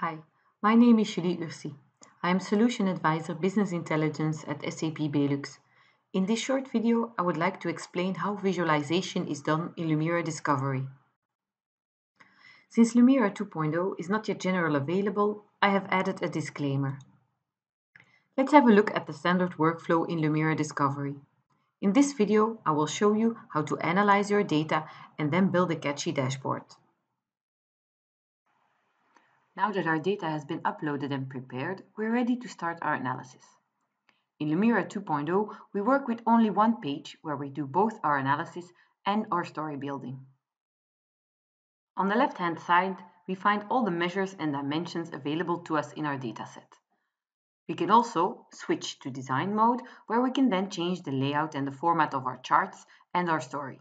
Hi, my name is Julie Ursi. I am Solution Advisor Business Intelligence at SAP Belux. In this short video, I would like to explain how visualization is done in Lumira Discovery. Since Lumira 2.0 is not yet general available, I have added a disclaimer. Let's have a look at the standard workflow in Lumira Discovery. In this video, I will show you how to analyze your data and then build a catchy dashboard. Now that our data has been uploaded and prepared, we're ready to start our analysis. In Lumira 2.0, we work with only one page where we do both our analysis and our story building. On the left-hand side, we find all the measures and dimensions available to us in our dataset. We can also switch to design mode, where we can then change the layout and the format of our charts and our story.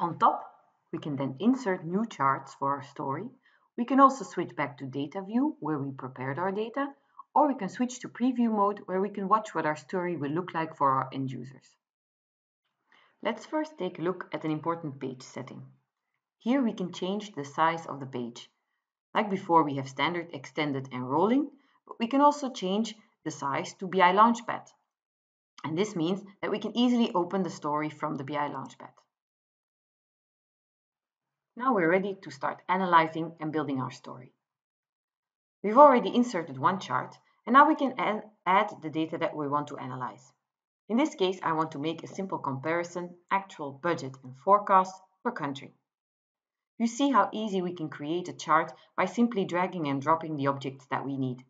On top, we can then insert new charts for our story we can also switch back to data view where we prepared our data, or we can switch to preview mode where we can watch what our story will look like for our end users. Let's first take a look at an important page setting. Here we can change the size of the page. Like before we have standard, extended and rolling, but we can also change the size to BI Launchpad. And this means that we can easily open the story from the BI Launchpad. Now we're ready to start analyzing and building our story. We've already inserted one chart and now we can add, the data that we want to analyze. In this case, I want to make a simple comparison, actual budget and forecast per country. You see how easy we can create a chart by simply dragging and dropping the objects that we need.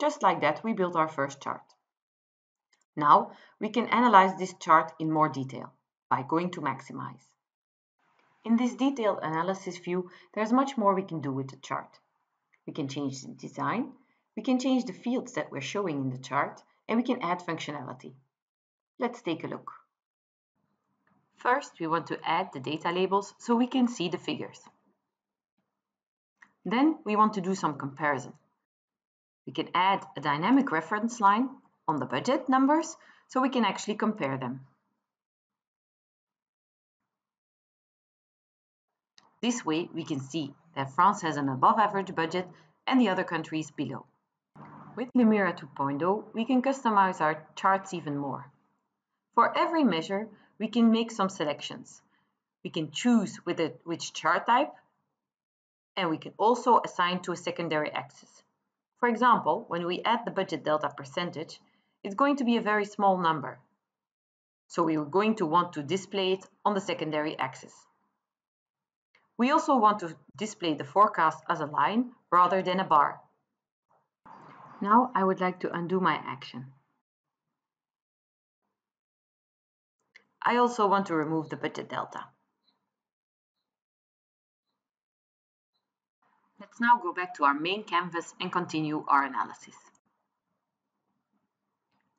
Just like that, we built our first chart. Now, we can analyze this chart in more detail by going to Maximize. In this detailed analysis view, there's much more we can do with the chart. We can change the design, we can change the fields that we're showing in the chart, and we can add functionality. Let's take a look. First, we want to add the data labels so we can see the figures. Then we want to do some comparison. We can add a dynamic reference line on the budget numbers so we can actually compare them. This way, we can see that France has an above average budget and the other countries below. With Lumira 2.0, we can customize our charts even more. For every measure, we can make some selections. We can choose with it which chart type, and we can also assign to a secondary axis. For example, when we add the budget delta percentage, it's going to be a very small number. So we are going to want to display it on the secondary axis. We also want to display the forecast as a line rather than a bar. Now I would like to undo my action. I also want to remove the budget delta. Let's now go back to our main canvas and continue our analysis.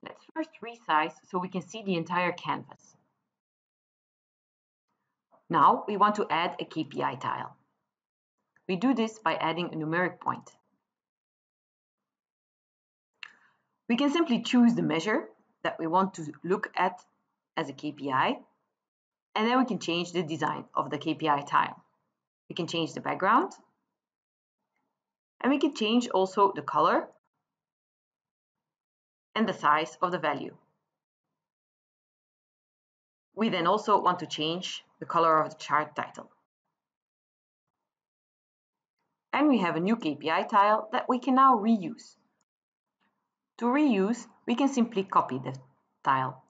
Let's first resize so we can see the entire canvas. Now we want to add a KPI tile. We do this by adding a numeric point. We can simply choose the measure that we want to look at as a KPI, and then we can change the design of the KPI tile. We can change the background, and we can change also the color and the size of the value. We then also want to change the color of the chart title. And we have a new KPI tile that we can now reuse. To reuse, we can simply copy the tile.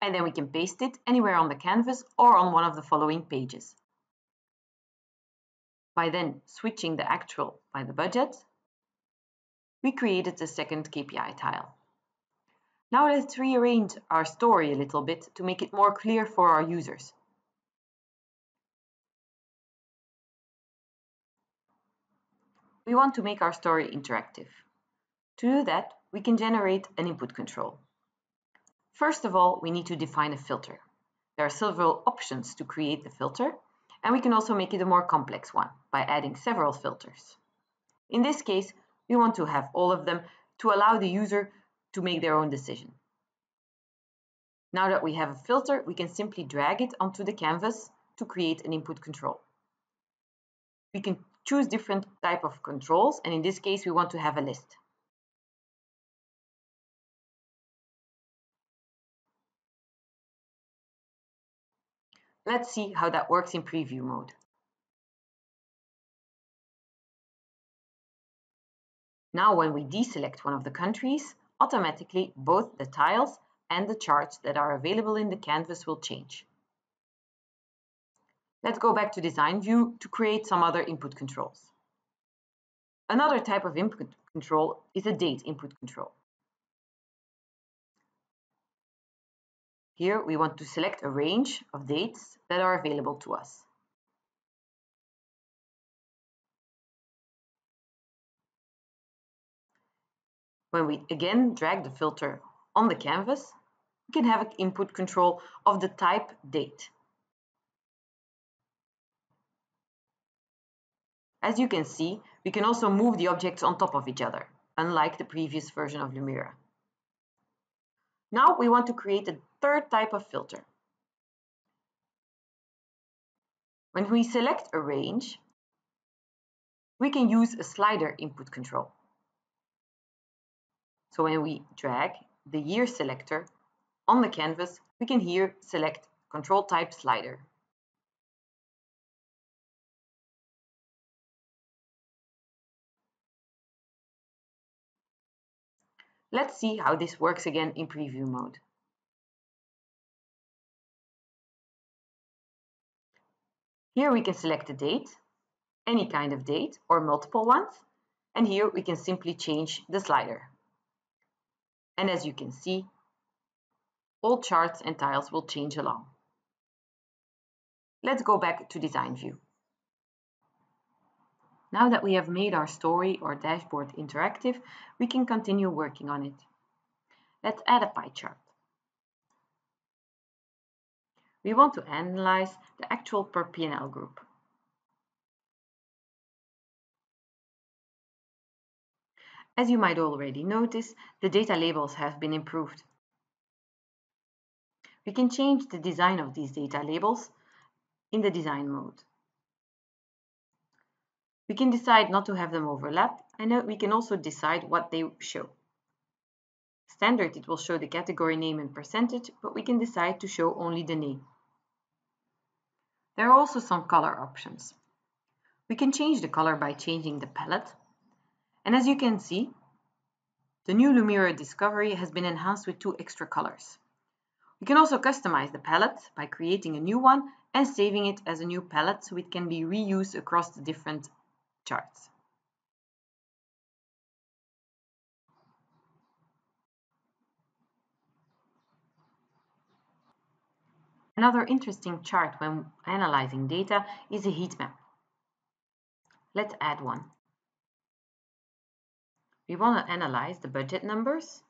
And then we can paste it anywhere on the canvas or on one of the following pages. By then switching the actual by the budget, we created the second KPI tile. Now let's rearrange our story a little bit to make it more clear for our users. We want to make our story interactive. To do that, we can generate an input control. First of all, we need to define a filter. There are several options to create the filter, and we can also make it a more complex one by adding several filters. In this case, we want to have all of them to allow the user to make their own decision. Now that we have a filter, we can simply drag it onto the canvas to create an input control. We can choose different type of controls, and in this case, we want to have a list. Let's see how that works in preview mode. Now when we deselect one of the countries, automatically both the tiles and the charts that are available in the canvas will change. Let's go back to design view to create some other input controls. Another type of input control is a date input control. Here we want to select a range of dates that are available to us. When we again drag the filter on the canvas, we can have an input control of the type date. As you can see, we can also move the objects on top of each other, unlike the previous version of Lumira. Now we want to create a third type of filter. When we select a range, we can use a slider input control. So when we drag the year selector on the canvas, we can here select control type slider. Let's see how this works again in preview mode. Here we can select a date, any kind of date or multiple ones, and here we can simply change the slider. And as you can see, all charts and tiles will change along. Let's go back to design view. Now that we have made our story or dashboard interactive, we can continue working on it. Let's add a pie chart. We want to analyze the actual per P&L group. As you might already notice, the data labels have been improved. We can change the design of these data labels in the design mode. We can decide not to have them overlap and uh, we can also decide what they show. Standard, it will show the category name and percentage, but we can decide to show only the name. There are also some color options. We can change the color by changing the palette. And as you can see, the new Lumira Discovery has been enhanced with two extra colors. We can also customize the palette by creating a new one and saving it as a new palette so it can be reused across the different charts. Another interesting chart when analyzing data is a heat map. Let's add one. We want to analyze the budget numbers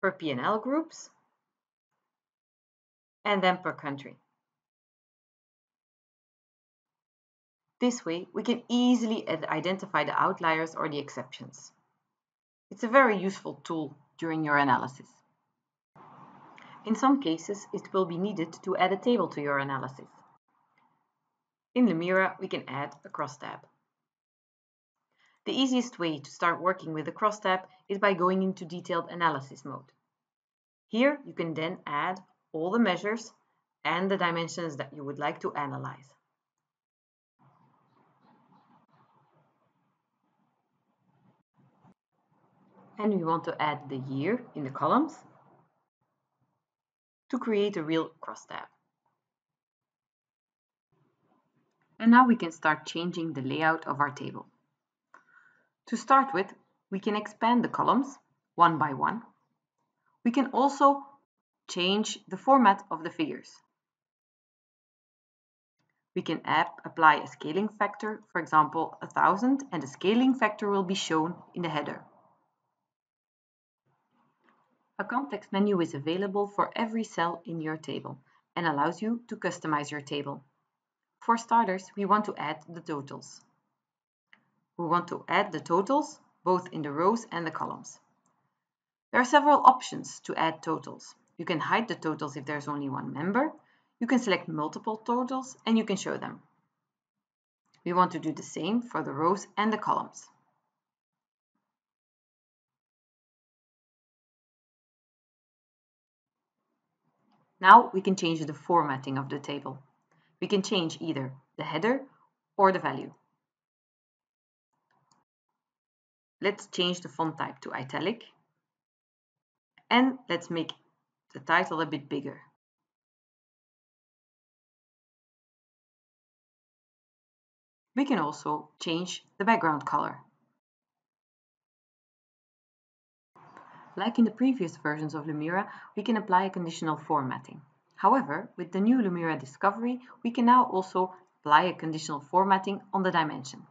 per P&L groups and then per country. This way, we can easily identify the outliers or the exceptions. It's a very useful tool during your analysis. In some cases, it will be needed to add a table to your analysis. In Lumira, we can add a crosstab. The easiest way to start working with the crosstab is by going into detailed analysis mode. Here, you can then add all the measures and the dimensions that you would like to analyze. and we want to add the year in the columns to create a real crosstab. And now we can start changing the layout of our table. To start with, we can expand the columns one by one. We can also change the format of the figures. We can add, apply a scaling factor, for example, 1000, and the scaling factor will be shown in the header. A context menu is available for every cell in your table and allows you to customize your table. For starters, we want to add the totals. We want to add the totals both in the rows and the columns. There are several options to add totals. You can hide the totals if there's only one member. You can select multiple totals and you can show them. We want to do the same for the rows and the columns. Now we can change the formatting of the table. We can change either the header or the value. Let's change the font type to italic and let's make the title a bit bigger. We can also change the background color. Like in the previous versions of Lumira, we can apply a conditional formatting. However, with the new Lumira Discovery, we can now also apply a conditional formatting on the dimension.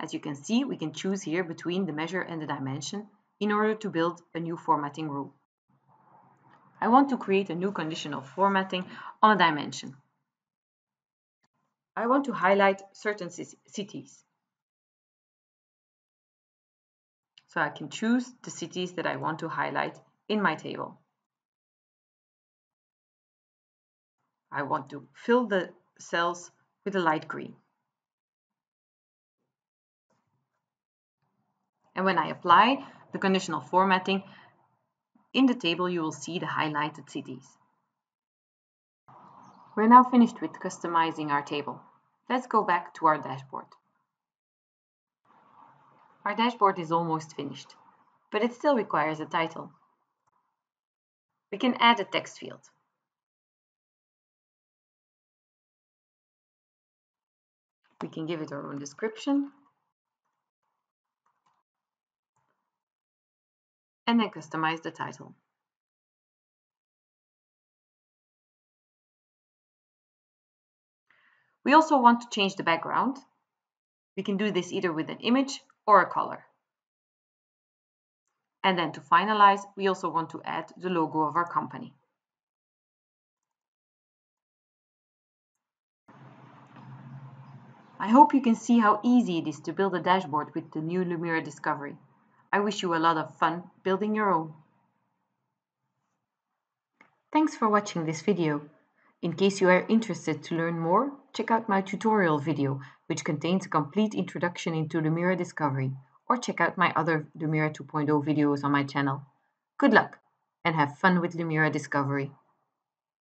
As you can see, we can choose here between the measure and the dimension in order to build a new formatting rule. I want to create a new conditional formatting on a dimension. I want to highlight certain cities. So I can choose the cities that I want to highlight in my table. I want to fill the cells with a light green. And when I apply the conditional formatting, in the table you will see the highlighted cities. We're now finished with customizing our table. Let's go back to our dashboard. Our dashboard is almost finished, but it still requires a title. We can add a text field. We can give it our own description and then customize the title. We also want to change the background. We can do this either with an image or a color. And then to finalize, we also want to add the logo of our company. I hope you can see how easy it is to build a dashboard with the new Lumira Discovery. I wish you a lot of fun building your own. Thanks for watching this video. In case you are interested to learn more, check out my tutorial video, which contains a complete introduction into Lumira Discovery, or check out my other Lumira 2.0 videos on my channel. Good luck, and have fun with Lumira Discovery.